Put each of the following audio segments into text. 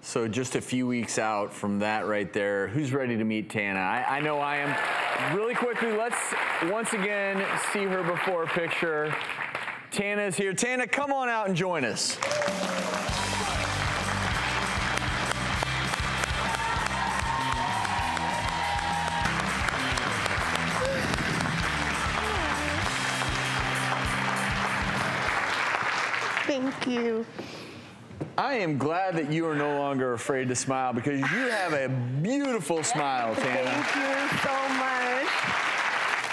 So just a few weeks out from that right there, who's ready to meet Tannha? I, I know I am. Really quickly, let's once again see her before picture. Tannha is here. Tannha, come on out and join us. Thank you. I am glad that you are no longer afraid to smile because you have a beautiful smile, Tannha. Thank you so much.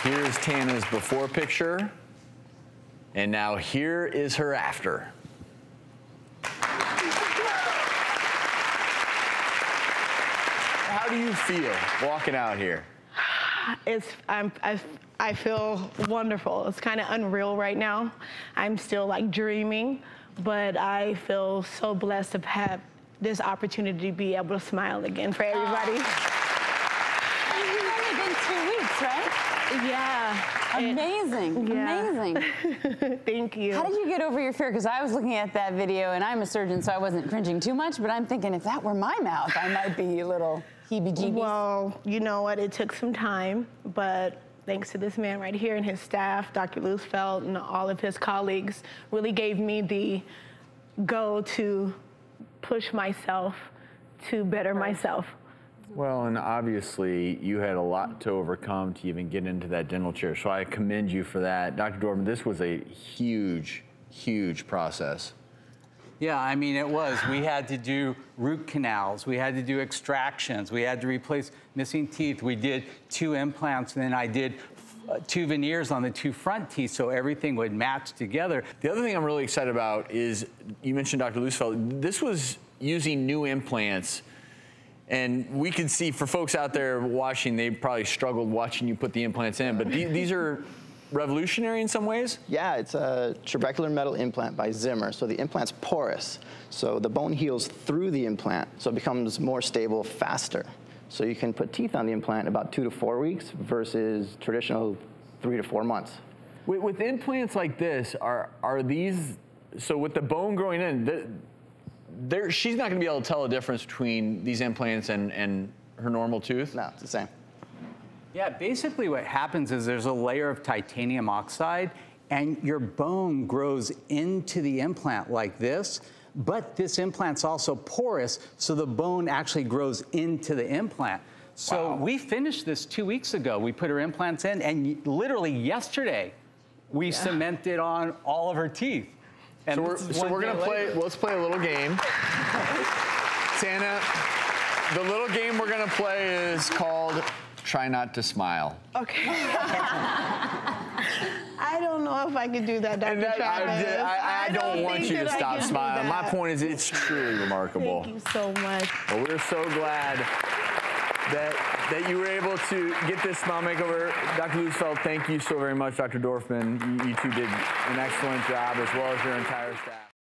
Here's Tannha's before picture. And now here is her after. How do you feel walking out here? It's I'm I, I feel wonderful. It's kind of unreal right now. I'm still like dreaming, but I feel so blessed to have this opportunity to be able to smile again for everybody. It's only been two weeks, right? Yeah. it- Amazing, Yeah. amazing. Thank you. How did you get over your fear? Because I was looking at that video, and I'm a surgeon, so I wasn't cringing too much. But I'm thinking, if that were my mouth, I might be a little heebie-jeebies. Well, you know what? It took some time, but thanks to this man right here and his staff, Dr. Loosvelt, and all of his colleagues, really gave me the go to push myself to better myself. Well, and obviously you had a lot to overcome to even get into that dental chair. So I commend you for that. Dr. Dorfman, this was a huge, huge process. Yeah, I mean, it was. We had to do root canals, we had to do extractions, we had to replace missing teeth. We did two implants, and then I did two veneers on the two front teeth so everything would match together. The other thing I'm really excited about is you mentioned Dr. Loosvelt. This was using new implants. And we can see for folks out there watching, they probably struggled watching you put the implants in. But the- these are revolutionary in some ways. Yeah, it's a trabecular metal implant by Zimmer. So the implant's porous. So the bone heals through the implant, so it becomes more stable faster. So you can put teeth on the implant about two to four weeks versus traditional three to four months. With, with implants like this, are are these so with the bone growing in? The, there, she's not going to be able to tell the difference between these implants and, and her normal tooth. No, it's the same. Yeah, basically what happens is there's a layer of titanium oxide and your bone grows into the implant like this, but this implant's also porous, so the bone actually grows into the implant. So Wow. we finished this two weeks ago. We put her implants in, and literally yesterday, we cemented on all of her teeth. And So we're, so we're gonna play. later. Let's play a little game. Santa, the little game we're gonna play is called "Try Not to Smile." Okay. I don't know if I could do that, Dr. That, I, Chavez. I, I don't want you to stop smiling. My point is, it's truly remarkable. Thank you so much. Well, we're so glad that that you were able to get this smile makeover. Dr. Loosvelt, thank you so very much. Dr. Dorfman, you, you two did an excellent job, as well as your entire staff.